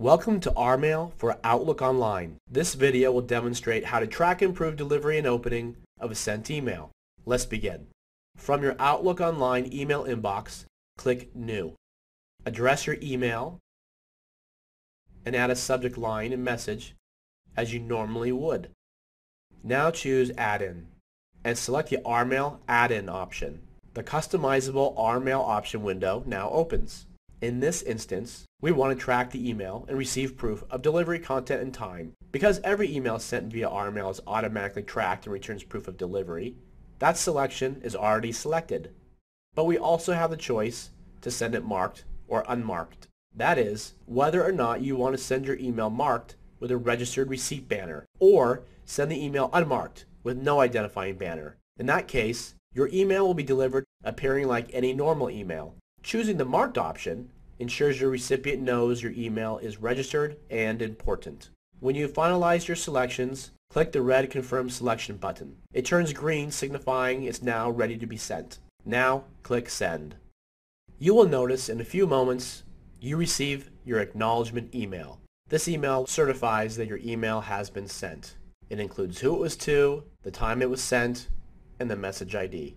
Welcome to RMail for Outlook Online. This video will demonstrate how to track and prove delivery and opening of a sent email. Let's begin. From your Outlook Online email inbox, click New. Address your email and add a subject line and message as you normally would. Now choose Add-in and select the RMail Add-in option. The customizable RMail option window now opens. In this instance, we want to track the email and receive proof of delivery content and time. Because every email sent via RMail is automatically tracked and returns proof of delivery, that selection is already selected. But we also have the choice to send it marked or unmarked. That is, whether or not you want to send your email marked with a registered receipt banner, or send the email unmarked with no identifying banner. In that case, your email will be delivered appearing like any normal email. Choosing the marked option ensures your recipient knows your email is registered and important. When you finalize your selections, click the red Confirm Selection button. It turns green signifying it's now ready to be sent. Now click Send. You will notice in a few moments you receive your acknowledgement email. This email certifies that your email has been sent. It includes who it was to, the time it was sent, and the message ID.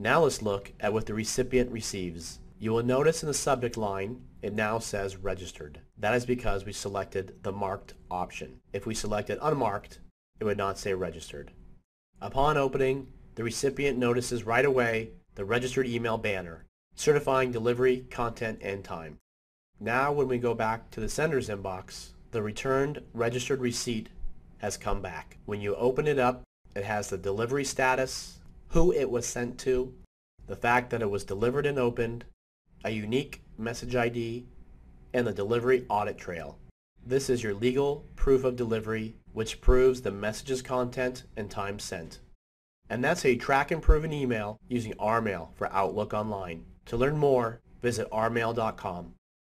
Now let's look at what the recipient receives. You will notice in the subject line, it now says registered. That is because we selected the marked option. If we selected unmarked, it would not say registered. Upon opening, the recipient notices right away the registered email banner, certifying delivery, content, and time. Now when we go back to the sender's inbox, the returned registered receipt has come back. When you open it up, it has the delivery status, who it was sent to, the fact that it was delivered and opened, a unique message ID, and the delivery audit trail. This is your legal proof of delivery, which proves the message's content and time sent. And that's how you track and prove an email using RMail for Outlook Online. To learn more, visit rmail.com.